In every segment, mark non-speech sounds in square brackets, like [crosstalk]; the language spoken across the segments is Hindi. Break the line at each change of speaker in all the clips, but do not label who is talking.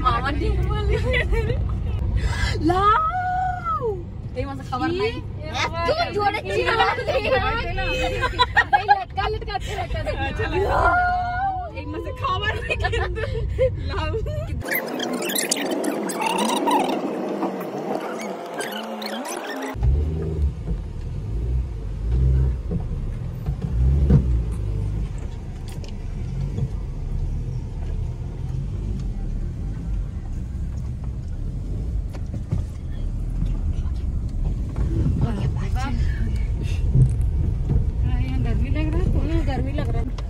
Mama dia Lau. Eh masa kabar naik. तू जोड़े चिल्ला भाई लटका लटकाते रहता है एक में से खबर गर्मी लग रहा है तुम्हें गर्मी लग रहा है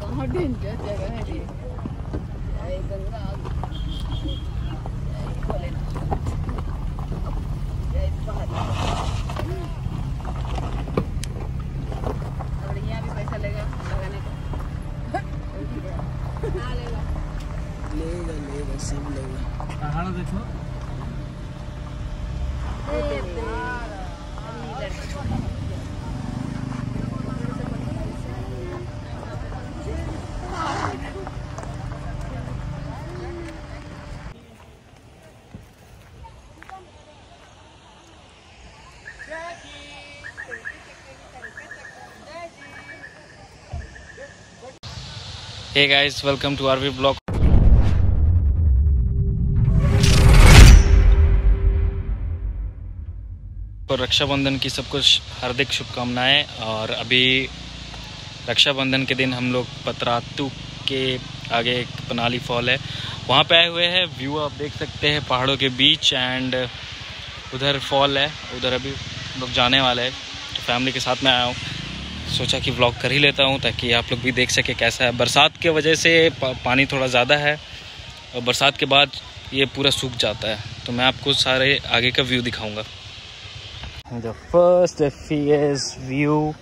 बहुत डेंजर जगह है ये ये गंगा और यहाँ भी पैसा लेगा लगाने का हाँ लेगा
लेगा लेगा सब लेगा।
पहाड़ देखो।
Hey guys welcome to RV blog तो रक्षाबंधन की सबको हार्दिक शुभकामनाएँ। और अभी रक्षाबंधन के दिन हम लोग पतरातू के आगे एक पनाली फॉल है। वहाँ पे आए हुए हैं व्यू आप देख सकते हैं, पहाड़ों के बीच एंड उधर फॉल है। उधर अभी लोग जाने वाले हैं। तो फैमिली के साथ में आया हूँ। सोचा कि व्लॉग कर ही लेता हूँ ताकि आप लोग भी देख सके कैसा है। बरसात के वजह से पानी थोड़ा ज़्यादा है और बरसात के बाद ये पूरा सूख जाता है। तो मैं आपको सारे आगे का व्यू दिखाऊँगा। द फ़र्स्ट व्यू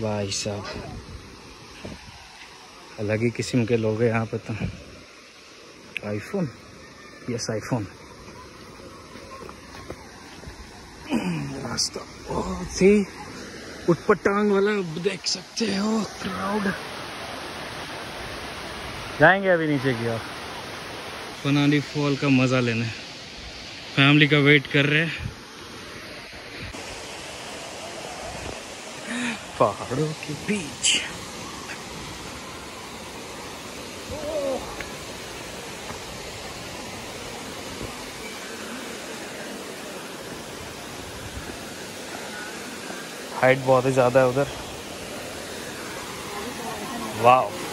भाई साहब अलग ही किस्म के लोग हैं यहाँ पे तो। आईफोन यस आईफोन रास्ता बहुत ही उटपटांग वाला देख सकते हो क्राउड जाएँगे अभी नीचे की ओर। पनाली फॉल का मज़ा लेने। फैमिली का वेट कर रहे हैं। पहाड़ों के बीच हाइट बहुत ही ज़्यादा है उधर वाह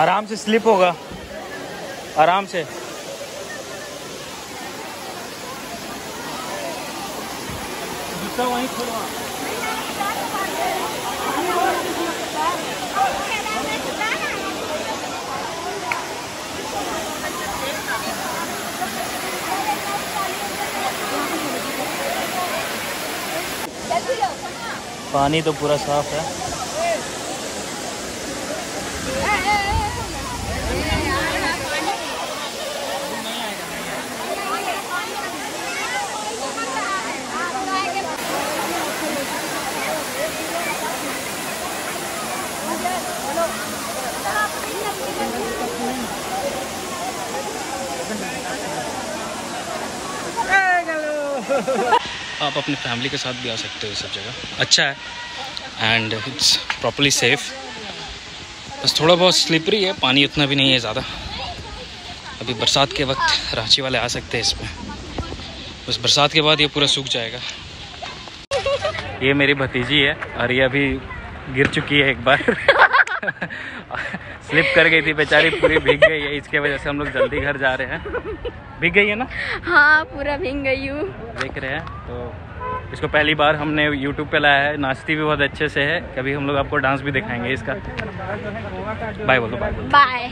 आराम से स्लिप होगा। आराम से। पानी तो पूरा साफ़ है। आप अपनी फैमिली के साथ भी आ सकते हो सब जगह। अच्छा है। एंड इट्स प्रॉपरली सेफ़ बस थोड़ा बहुत स्लिपरी है, पानी उतना भी नहीं है ज़्यादा। अभी बरसात के वक्त रांची वाले आ सकते हैं इसमें। बस बरसात के बाद ये पूरा सूख जाएगा। ये मेरी भतीजी है और ये अभी गिर चुकी है एक बार। [laughs] स्लिप कर गई थी बेचारी पूरी भीग गई है इसके वजह से हम लोग जल्दी घर जा रहे हैं। भीग गई है ना?
हाँ पूरा भीग गई हूँ।
देख रहे हैं तो इसको पहली बार हमने YouTube पे लाया है नाचती भी बहुत अच्छे से है कभी हम लोग आपको डांस भी दिखाएँगे इसका। बाय बोलो बाय बोलो।
बाय